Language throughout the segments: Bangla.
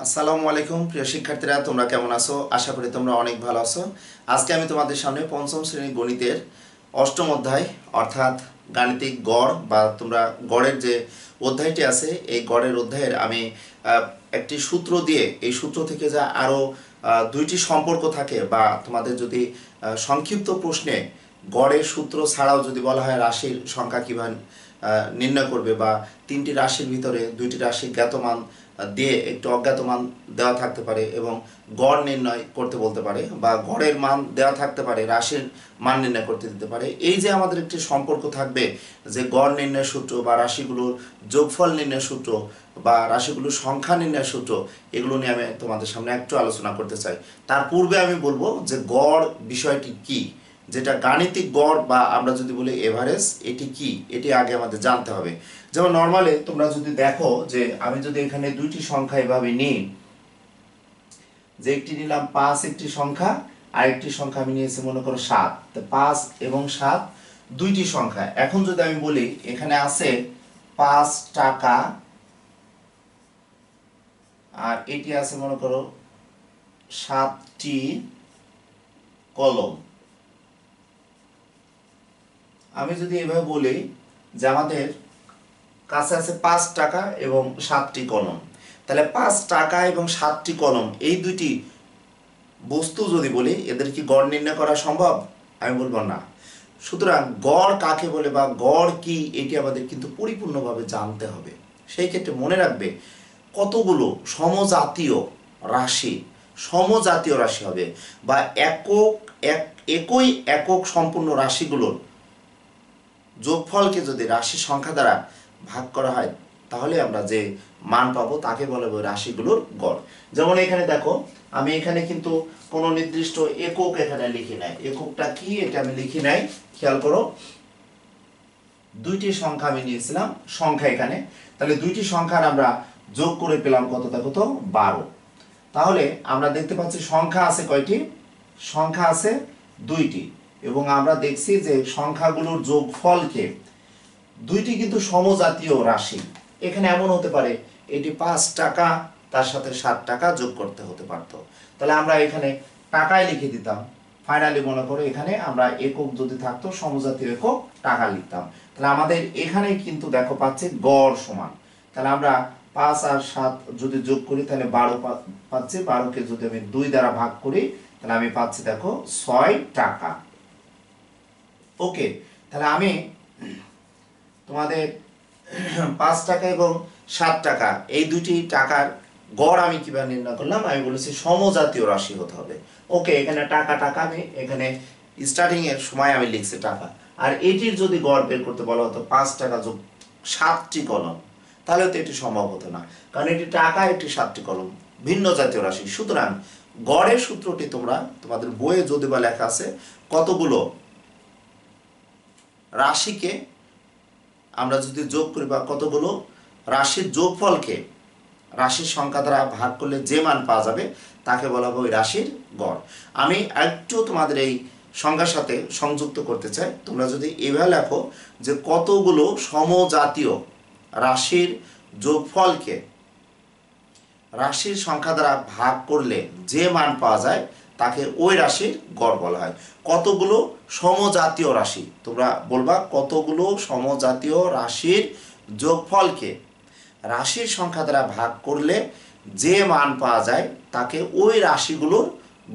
আসসালামু আলাইকুম, প্রিয় শিক্ষার্থীরা, তোমরা কেমন আছো? আশা করি তোমরা অনেক ভালো আছো। আজকে আমি তোমাদের সামনে পঞ্চম শ্রেণির গণিতের অষ্টম অধ্যায়, অর্থাৎ গাণিতিক গড় বা তোমরা গড়ের যে অধ্যায়টি আছে, এই গড়ের অধ্যায়ের আমি একটি সূত্র দিয়ে এই সূত্র থেকে যা আরও দুইটি সম্পর্ক থাকে বা তোমাদের যদি সংক্ষিপ্ত প্রশ্নে গড়ের সূত্র ছাড়াও যদি বলা হয়, রাশির সংখ্যা কীভাবে নির্ণয় করবে বা তিনটি রাশির ভিতরে দুইটি রাশি জ্ঞাতমান দিয়ে একটু অজ্ঞাত মান দেওয়া থাকতে পারে এবং গড় নির্ণয় করতে বলতে পারে বা গড়ের মান দেওয়া থাকতে পারে, রাশির মান নির্ণয় করতে দিতে পারে। এই যে আমাদের একটি সম্পর্ক থাকবে যে গড় নির্ণয় সূত্র বা রাশিগুলোর যোগফল নির্ণয় সূত্র বা রাশিগুলোর সংখ্যা নির্ণয় সূত্র, এগুলো নিয়ে আমি তোমাদের সামনে একটু আলোচনা করতে চাই। তার পূর্বে আমি বলব যে গড় বিষয়টি কী? যেটা গাণিতিক গড় বা আমরা যদি বলি এভারেজ, এটি কি? এটি আগে আমাদের জানতে হবে। যেমন নর্মালি তোমরা যদি দেখো যে আমি যদি এখানে দুইটি সংখ্যা এভাবে নিই, যে একটি নিলাম পাঁচ একটি সংখ্যা, আর একটি সংখ্যা আমি নিয়েছি মনে করো সাত। তো পাঁচ এবং সাত দুইটি সংখ্যা। এখন যদি আমি বলি এখানে আছে পাঁচ টাকা, আর এটি আছে মনে করো সাতটি কলম। আমি যদি এভাবে বলি যে আমাদের কাছে আছে পাঁচ টাকা এবং সাতটি কলম। তাহলে পাঁচ টাকা এবং সাতটি কলম, এই দুইটি বস্তু যদি বলি, এদের কি গড় নির্ণয় করা সম্ভব? আমি বলব না। সুতরাং গড় কাকে বলে বা গড় কি, এটি আমাদের কিন্তু পরিপূর্ণভাবে জানতে হবে। সেই ক্ষেত্রে মনে রাখবে, কতগুলো সমজাতীয় রাশি সমজাতীয় রাশি হবে বা একক, এক, একই একক সম্পূর্ণ রাশিগুলোর যোগফলকে যদি রাশি সংখ্যা দ্বারা ভাগ করা হয়, তাহলে আমরা যে মান পাবো তাকে বলা হবে রাশিগুলোর গড়। যেমন এখানে দেখো, আমি এখানে কিন্তু কোনো নির্দিষ্ট একক এখানে লিখি নাই। এককটা কি এটা আমি লিখি নাই, খেয়াল করো। দুইটি সংখ্যা আমি নিয়েছিলাম, সংখ্যা এখানে। তাহলে দুইটি সংখ্যার আমরা যোগ করে পেলাম কত দেখো তো? বারো। তাহলে আমরা দেখতে পাচ্ছি সংখ্যা আছে কয়টি? সংখ্যা আছে দুইটি। এবং আমরা দেখছি যে সংখ্যাগুলোর যোগফলকে দুইটি কিন্তু সমজাতীয় রাশি। এখানে এমন হতে পারে, এটি পাঁচ টাকা, তার সাথে সাত টাকা যোগ করতে হতে পারতো। তাহলে আমরা এখানে টাকায় লিখে দিতাম। ফাইনালি মনে করো এখানে আমরা একক যদি থাকতো, সমজাতীয় একক টাকা লিখতাম। তাহলে আমাদের এখানে কিন্তু দেখো পাচ্ছি গড় সমান। তাহলে আমরা পাঁচ আর সাত যদি যোগ করি, তাহলে বারো পাচ্ছি। বারোকে যদি আমি দুই দ্বারা ভাগ করি, তাহলে আমি পাচ্ছি দেখো ছয় টাকা। ওকে, তাহলে আমি তোমাদের পাঁচ টাকা এবং সাত টাকা, এই দুটি টাকার গড় আমি কীভাবে নির্ণয় করলাম? আমি বলেছি সমজাতীয় রাশি হতে হবে। ওকে, এখানে টাকা টাকা আমি এখানে স্টার্টিং এর সময় আমি লিখছি টাকা। আর এটির যদি গড় বের করতে বলা হতো পাঁচ টাকা যোগ সাতটি কলম, তাহলে তো এটি সম্ভব হতো না। কারণ এটি টাকা, এটি সাতটি কলম, ভিন্ন জাতীয় রাশি। সুতরাং গড়ের সূত্রটি তোমরা তোমাদের বইয়ে যদি বা লেখা আছে, কতগুলো রাশিকে আমরা যদি যোগ করি বা কতগুলো রাশির যোগফলকে রাশির সংখ্যা দ্বারা ভাগ করলে যে মান পাওয়া যাবে, তাকে বলা হবে ওই রাশির গড়। আমি একটু তোমাদের এই সংখ্যার সাথে সংযুক্ত করতে চাই। তোমরা যদি এভাবে লেখো যে কতগুলো সমজাতীয় রাশির যোগফলকে রাশির সংখ্যা দ্বারা ভাগ করলে যে মান পাওয়া যায় তাকে ওই রাশির গড় বলা হয়। কতগুলো সমজাতীয় রাশি? তোমরা বলবা, কতগুলো সমজাতীয় রাশির যোগফলকে রাশির সংখ্যা দ্বারা ভাগ করলে যে মান পাওয়া যায়, তাকে ওই রাশিগুলোর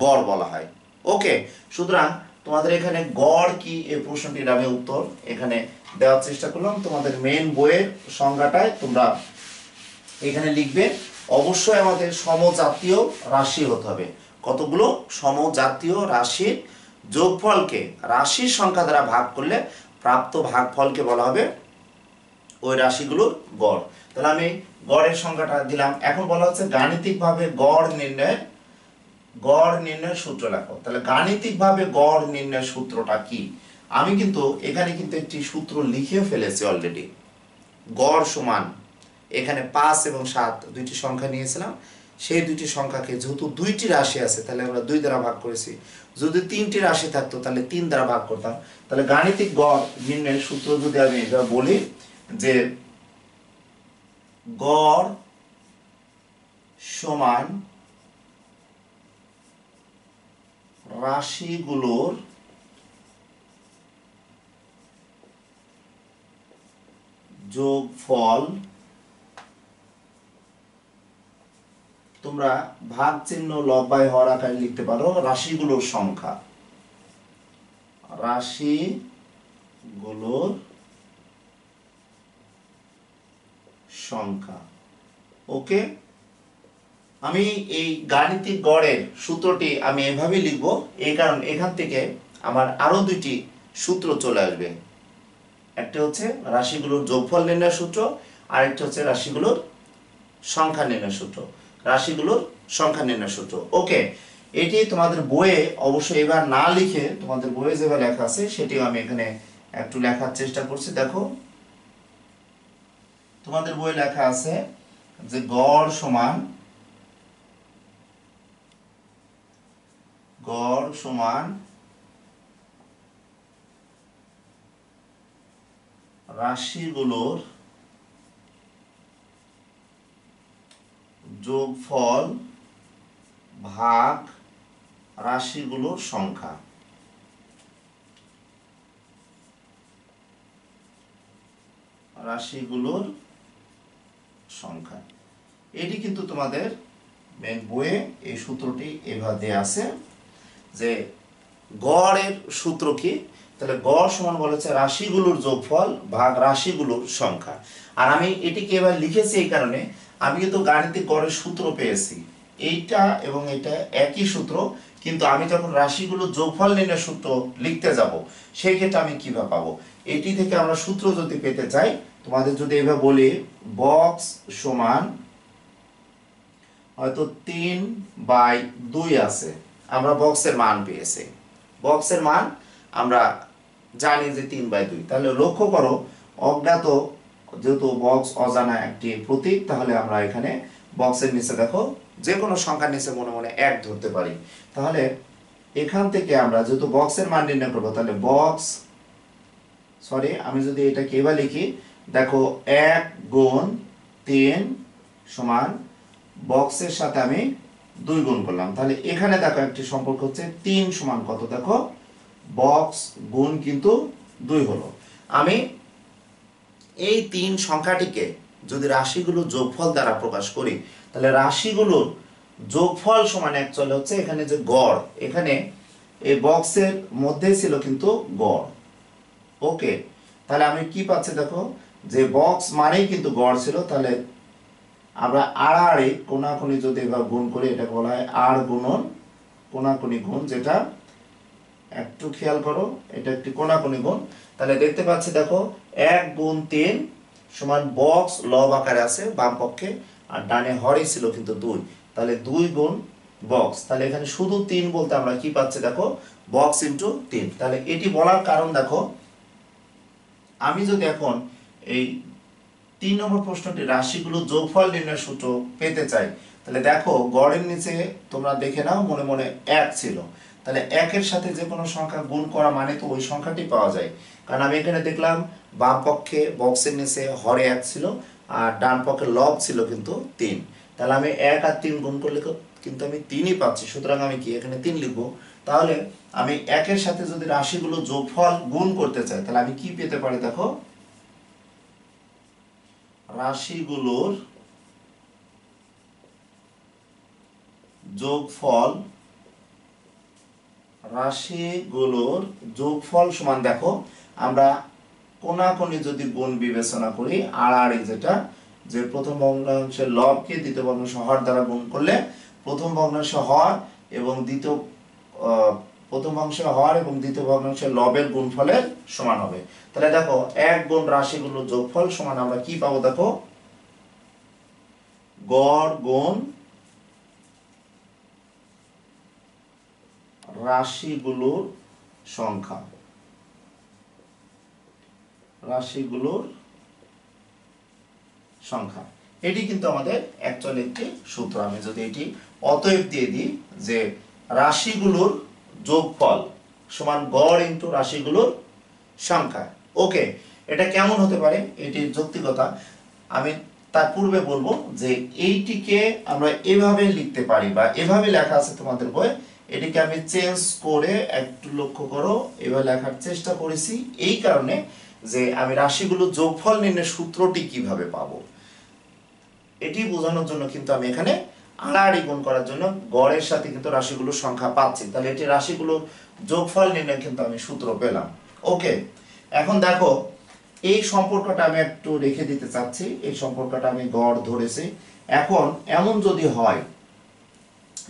গড় বলা হয়। ওকে সুতরাং তোমাদের এখানে গড় কি এই প্রশ্নটির আমি উত্তর এখানে দেওয়ার চেষ্টা করলাম। তোমাদের মেন বইয়ের সংজ্ঞাটায় তোমরা এখানে লিখবে, অবশ্যই আমাদের সমজাতীয় রাশি হতে হবে। কতগুলো সমজাতীয় রাশির যোগফলকে, রাশির সংখ্যা দ্বারা ভাগ করলে প্রাপ্ত ভাগফলকে বলা হবে ওই রাশিগুলোর গড়। তাহলে আমি গড়ের সংখ্যাটা দিলাম। এখন বলা হচ্ছে গাণিতিকভাবে গড় নির্ণয়ের গড় নির্ণয়ের সূত্র লেখো। তাহলে গাণিতিকভাবে গড় নির্ণয়ের সূত্রটা কি? আমি কিন্তু এখানে কিন্তু একটি সূত্র লিখেও ফেলেছি অলরেডি গড় সমান, এখানে পাঁচ এবং সাত দুইটি সংখ্যা নিয়েছিলাম। সেই দুইটি সংখ্যাকে যেহেতু দুইটি রাশি আছে, তাহলে আমরা দুই দ্বারা ভাগ করেছি। যদি তিনটি রাশি থাকতো, তাহলে তিন দ্বারা ভাগ করতাম। তাহলে গাণিতিক গড় নির্ণয়ের সূত্র যদি আমি এটা বলি যে গড় সমান রাশিগুলোর যোগফল তোমরা ভাগ চিহ্ন লব্বায় হওয়ার আকারে লিখতে পারো, রাশিগুলোর সংখ্যা। রাশিগুলোর সংখ্যা। ওকে? আমি এই গাণিতিক গড়ের সূত্রটি আমি এভাবে লিখব, এই কারণ এখান থেকে আমার আরও দুইটি সূত্র চলে আসবে। একটা হচ্ছে রাশিগুলোর যোগফল নির্ণয় সূত্র, আরেকটা হচ্ছে রাশিগুলোর সংখ্যা নির্ণয় সূত্র। রাশিগুলোর সংখ্যা নির্ণয় সূত্র। ওকে, এটি তোমাদের বইয়ে অবশ্যই এবার না লিখে তোমাদের বইয়ে যেভাবে লেখা আছে, সেটিও আমি এখানে একটু লেখার চেষ্টা করছি। দেখো, তোমাদের বইয়ে লেখা আছে যে গড় সমান গড় সমান রাশিগুলোর যোগফল ভাগ রাশিগুলোর সংখ্যা। রাশিগুলোর সংখ্যা। এটি কিন্তু তোমাদের মেন বইয়ে এই সূত্রটি এভাবে দেয়া আছে যে গড়ের সূত্র কি? তাহলে গড় সমান বলেছে রাশিগুলোর যোগফল ভাগ রাশিগুলোর সংখ্যা। আর আমি এটিকে এবার লিখেছি এই কারণে আমি কিন্তু গাণিতিক গড়ের সূত্র পেয়েছি। এইটা এবং এটা একই সূত্র, কিন্তু আমি যখন রাশিগুলো যোগফল নির্ণয় সূত্র লিখতে যাব, সেই ক্ষেত্রে আমি কীভাবে পাবো? এটি থেকে আমরা সূত্র যদি পেতে চাই, তোমাদের যদি এভাবে বলি, বক্স সমান হয়তো তিন বাই দুই আছে, আমরা বক্সের মান পেয়েছি। বক্সের মান আমরা জানি যে তিন বাই দুই। তাহলে লক্ষ্য করো, অজ্ঞাত যেহেতু বক্স অজানা একটি প্রতীক, তাহলে আমরা এখানে বক্সের নিচে দেখো যে কোনো সংখ্যার নিচে মনে মনে এক ধরতে পারি। তাহলে এখান থেকে আমরা যেহেতু বক্সের মান নির্ণয় করব, তাহলে বক্স সরি আমি যদি এটাকে এবার লিখি, দেখো এক গুণ তিন সমান বক্সের সাথে আমি দুই গুণ করলাম। তাহলে এখানে দেখো একটি সম্পর্ক হচ্ছে তিন সমান কত? দেখো বক্স গুণ কিন্তু দুই হলো। আমি এই তিন সংখ্যাটিকে যদি রাশিগুলো যোগফল দ্বারা প্রকাশ করি, তাহলে রাশিগুলোর যোগফল সমান অ্যাকচুয়ালি হচ্ছে এখানে যে গড়। এখানে এই বক্সের মধ্যেই ছিল কিন্তু গড়। ওকে, তাহলে আমি কি পাচ্ছি দেখো? যে বক্স মানেই কিন্তু গড় ছিল, তাহলে আমরা আড়াআড়ি কোনাকুনি যদি এবার গুণ করি, এটাকে বলা হয় আর গুণন কোনাকুনি গুণ, যেটা একটু খেয়াল করো, এটা একটি কোনাকুনি গুণ তাহলে দেখতে পাচ্ছি, দেখো, এক গুণ তিন সমান বক্স লব আকারে আছে বাম পক্ষে, আর ডানে হরে ছিল কিন্তু দুই। তাহলে দুই গুণ বক্স। তাহলে এখানে শুধু তিন বলতে আমরা কি পাচ্ছি, দেখো, বক্স ইন্টু তিন। তাহলে এটি বলার কারণ, দেখো, আমি যদি এখন এই তিন নম্বর প্রশ্নটি রাশিগুলো যোগফল নির্ণয় সূত্র পেতে চাই, তাহলে দেখো, গড়ের নিচে তোমরা দেখে নাও, মনে মনে এক ছিল। তাহলে একের সাথে যে কোনো সংখ্যা গুণ করা মানে তো ওই সংখ্যাটি পাওয়া যায়। কারণ আমি এখানে দেখলাম বাম পক্ষে বক্সের নিচে হরে এক ছিল আর ডান পক্ষে লব ছিল কিন্তু তিন। তাহলে আমি এক আর তিন গুণ করলে কিন্তু আমি তিনই পাচ্ছি। সুতরাং আমি কি এখানে তিন লিখব? তাহলে আমি একের সাথে যদি রাশিগুলো যোগফল গুণ করতে চাই, তাহলে আমি কি পেতে পারি দেখো? রাশিগুলোর যোগফল রাশিগুলোর যোগফল সমান, দেখো, আমরা কোনাকুনি যদি গুণ বিবেচনা করি আড়াআড়ি যেটা যে প্রথম ভগ্নাংশের লবকে দ্বিতীয় ভগ্নাংশ হর দ্বারা গুণ করলে প্রথম ভগ্নাংশ হর এবং দ্বিতীয় প্রথম অংশে হর এবং দ্বিতীয় ভগ্নাংশের লবের গুণফলের সমান হবে। তাহলে দেখো, এক গুণ রাশিগুলোর যোগফল সমান আমরা কি পাবো, দেখো? গড় গুণ রাশিগুলোর সংখ্যা। রাশিগুলোর সংখ্যা। এটি কিন্তু আমাদের অ্যাকচুয়ালি একটি সূত্র। আমি যদি এটি অতএব দিয়ে দিই যে রাশিগুলোর যোগফল সমান গড় ইন্টু রাশিগুলোর সংখ্যা। ওকে এটা কেমন হতে পারে? এটির যৌক্তিকতা আমি তার পূর্বে বলব যে এইটিকে আমরা এভাবে লিখতে পারি বা এভাবে লেখা আছে তোমাদের বই এটিকে আমি চেঞ্জ করে একটু লক্ষ্য করো। এভাবে লেখার চেষ্টা করেছি। এই কারণে যে আমি রাশিগুলো যোগফল নির্ণয়ের সূত্রটি কীভাবে পাবো। এটি বোঝানোর জন্য কিন্তু আমি এখানে আড়াআড়ি গুণ করার জন্য গড়ের সাথে কিন্তু রাশিগুলোর সংখ্যা পাচ্ছি। তাহলে এটি রাশিগুলোর যোগফল নির্ণয় কিন্তু আমি সূত্র পেলাম। ওকে, এখন দেখো, এই সম্পর্কটা আমি একটু রেখে দিতে চাচ্ছি। এই সম্পর্কটা আমি গড় ধরেছি। এখন এমন যদি হয়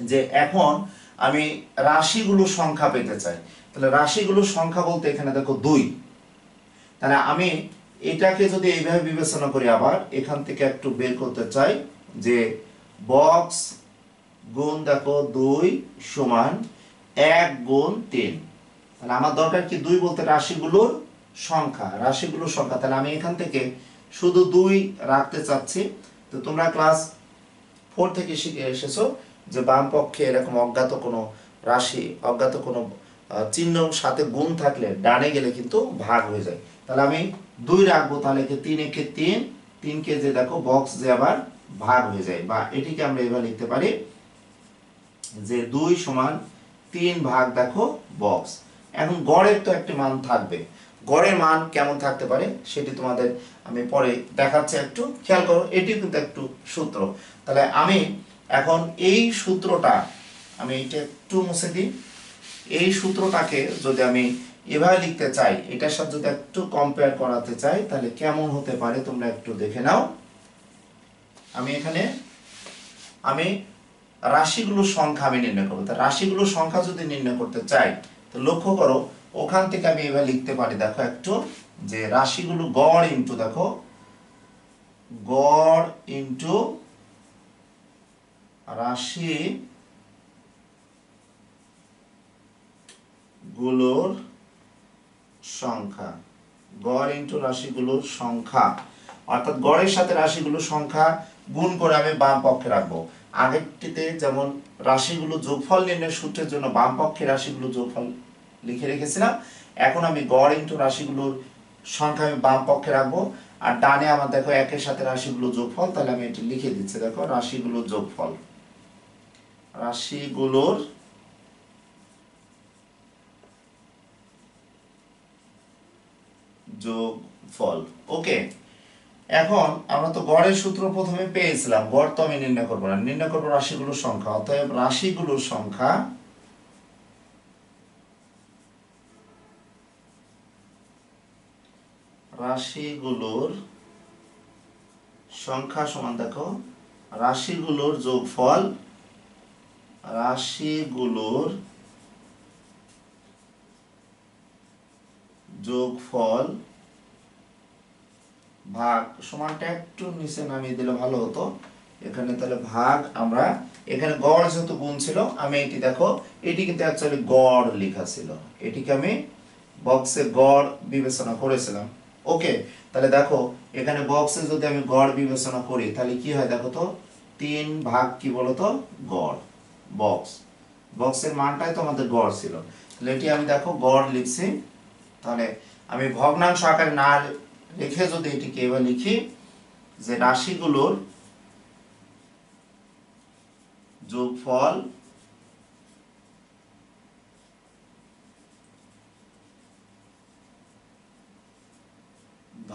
যে এখন আমি রাশিগুলোর সংখ্যা পেতে চাই। তাহলে রাশিগুলোর সংখ্যা বলতে এখানে দেখো দুই। তাহলে আমি এটাকে যদি এইভাবে বিবেচনা করি আবার, এখান থেকে একটু বের করতে চাই যে বক্স গুণ দেখো দুই সমান এক গুণ তিন। তাহলে আমার দরকার কি দুই বলতে রাশিগুলোর সংখ্যা রাশিগুলোর সংখ্যা। তাহলে আমি এখান থেকে শুধু দুই রাখতে চাচ্ছি। তো তোমরা ক্লাস ফোর থেকে শিখে এসেছ। যে বাম পক্ষে এরকম অজ্ঞাত কোনো রাশি, অজ্ঞাত কোনো চিহ্ন সাথে গুণ থাকলে ডানে গেলে কিন্তু ভাগ হয়ে যায়। তাহলে আমি দুই রাখব, তাহলে তিন, একে তিন। তিনকে যে দেখো বক্স যে আবার ভাগ হয়ে যায়। বা এটিকে আমরা এবার লিখতে পারি যে দুই সমান তিন ভাগ দেখো বক্স এখন গড়ের তো একটি মান থাকবে। গড়ের মান কেমন থাকতে পারে সেটি তোমাদের আমি পরে দেখাচ্ছি। একটু খেয়াল করো এটি কিন্তু একটু সূত্র। তাহলে আমি এখন এই সূত্রটা আমি এটা একটু মুছে দিই। এই সূত্রটাকে যদি আমি এভাবে লিখতে চাই, এটার সাথে যদি একটু কম্পেয়ার করাতে চাই, তাহলে কেমন হতে পারে তোমরা একটু দেখে নাও। আমি এখানে, আমি রাশিগুলোর সংখ্যা আমি নির্ণয় করব। তা রাশিগুলোর সংখ্যা যদি নির্ণয় করতে চাই, তো লক্ষ্য করো, ওখান থেকে আমি এবার লিখতে পারি। দেখো একটু, যে রাশিগুলো গড় ইন্টু দেখো, গড় ইন্টু রাশি গুলোর সংখ্যা। গড় ইন্টু রাশিগুলোর সংখ্যা। অর্থাৎ গড়ের সাথে রাশিগুলোর সংখ্যা গুণ করে আমি বাম পক্ষে রাখব। আগেরটিতে যেমন রাশিগুলো যোগফল নির্ণয়ের সূত্রের জন্য বাম পক্ষে রাশিগুলো যোগফল লিখে রেখেছিলাম, এখন আমি গড় ইন্টু রাশিগুলোর সংখ্যা আমি বাম পক্ষে রাখব। আর ডানে আমার দেখো একের সাথে রাশিগুলো যোগফল, তাহলে আমি এটি লিখে দিচ্ছি। দেখো রাশিগুলোর যোগফল। রাশিগুলোর যোগফল। ওকে, এখন আমরা তো গড়ের সূত্র প্রথমে পেয়েছিলাম। গড় তো আমি নির্ণয় করব না। নির্ণয় করব রাশিগুলোর সংখ্যা। অতএব রাশিগুলোর সংখ্যা রাশিগুলোর সংখ্যা সমান দেখো, রাশিগুলোর যোগফল রাশিগুলোর যোগফল ভাগ সমানটা একটু নিচে নামিয়ে দিলে ভালো হতো। এখানে তাহলে ভাগ আমরা, এখানে গড় যেহেতু গুণ ছিল, আমি এটি দেখো এটি কিন্তু অ্যাকচুয়ালি গড় লেখা ছিল। এটিকে আমি বক্সে গড় বিবেচনা করেছিলাম। ওকে তাহলে দেখো, এখানে বক্সে যদি আমি গড় বিবেচনা করি, তাহলে কি হয় দেখো তো? তিন ভাগ কি বলতো? গড়। বক্স বক্সের মানটাই তো আমাদের গড় ছিল। তাহলে এটি আমি দেখো গড় লিখছি। তাহলে আমি ভগ্নাংশ আকারে না রেখে যদি এটিকে এবার লিখি, যে রাশিগুলোর যোগফল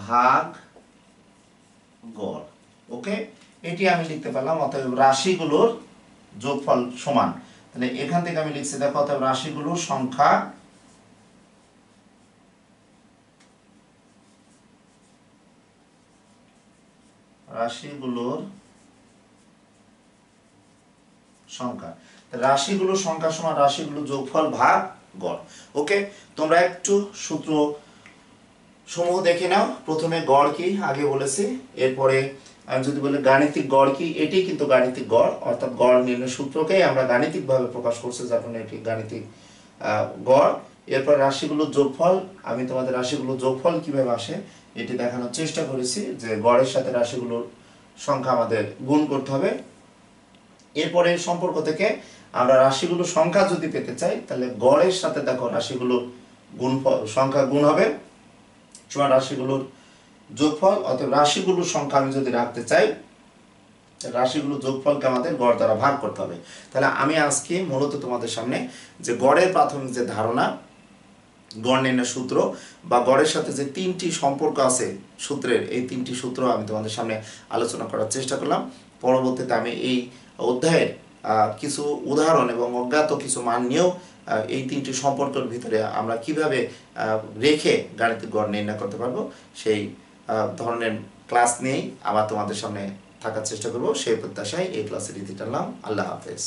ভাগ গড়। ওকে এটি আমি লিখতে পারলাম, অতএব রাশিগুলোর যোগফল সমান। তাহলে এখান থেকে আমি লিখছি, দেখো, অতএব রাশিগুলোর সংখ্যা রাশিগুলোর সংখ্যা। রাশিগুলোর সংখ্যা সমান, রাশিগুলোর যোগফল ভাগ গড়। ওকে? তোমরা একটু সূত্র সমূহ দেখে নাও। প্রথমে গড় কি? আগে বলেছি। এরপরে আমি যদি বলি গাণিতিক গড় কি এটি কিন্তু গাণিতিক গড়, অর্থাৎ গড় নির্ণয় সূত্রকেই আমরা গাণিতিকভাবে প্রকাশ করছি যার জন্য এটি গাণিতিক গড়। এরপর রাশিগুলোর যোগফল, আমি তোমাদের রাশিগুলোর যোগফল কীভাবে আসে, এটি দেখানোর চেষ্টা করেছি যে গড়ের সাথে রাশিগুলোর সংখ্যা আমাদের গুণ করতে হবে। এরপরে সম্পর্ক থেকে আমরা রাশিগুলোর সংখ্যা যদি পেতে চাই, তাহলে গড়ের সাথে দেখো রাশিগুলোর গুণ সংখ্যা গুণ হবে। সমান রাশিগুলোর যোগফল অথবা রাশিগুলোর সংখ্যা আমি যদি রাখতে চাই রাশিগুলো যোগফলকে আমাদের গড় দ্বারা ভাগ করতে হবে। তাহলে আমি আজকে মূলত তোমাদের সামনে যে গড়ের প্রাথমিক যে ধারণা, গড় নির্ণয় সূত্র বা গড়ের সাথে যে তিনটি সম্পর্ক আছে সূত্রের, এই তিনটি সূত্র আমি তোমাদের সামনে আলোচনা করার চেষ্টা করলাম। পরবর্তীতে আমি এই অধ্যায়ের কিছু উদাহরণ এবং অজ্ঞাত কিছু মান নিয়েও এই তিনটি সম্পর্কের ভিতরে আমরা কীভাবে রেখে গাণিতিক গড় নির্ণয় করতে পারব, সেই ধরনের ক্লাস নেই। আবার তোমাদের সামনে থাকার চেষ্টা করব। সেই প্রত্যাশায় এই ক্লাসের ইতি টানলাম আল্লাহ হাফেজ।